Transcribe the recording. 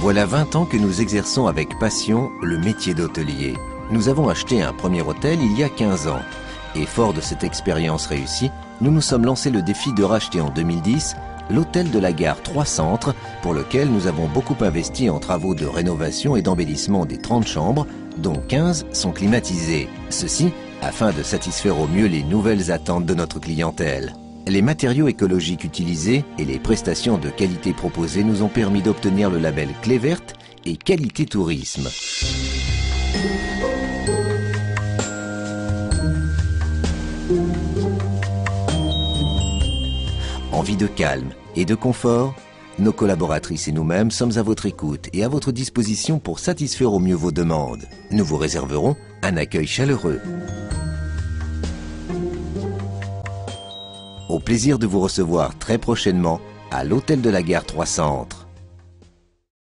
Voilà 20 ans que nous exerçons avec passion le métier d'hôtelier. Nous avons acheté un premier hôtel il y a 15 ans. Et fort de cette expérience réussie, nous nous sommes lancé le défi de racheter en 2010 l'hôtel de la gare 3 Centres, pour lequel nous avons beaucoup investi en travaux de rénovation et d'embellissement des 30 chambres, dont 15 sont climatisées. Ceci afin de satisfaire au mieux les nouvelles attentes de notre clientèle. Les matériaux écologiques utilisés et les prestations de qualité proposées nous ont permis d'obtenir le label Clé verte et Qualité Tourisme. Envie de calme et de confort Nos collaboratrices et nous-mêmes sommes à votre écoute et à votre disposition pour satisfaire au mieux vos demandes. Nous vous réserverons un accueil chaleureux. Au plaisir de vous recevoir très prochainement à l'Hôtel de la Gare 3 Centres.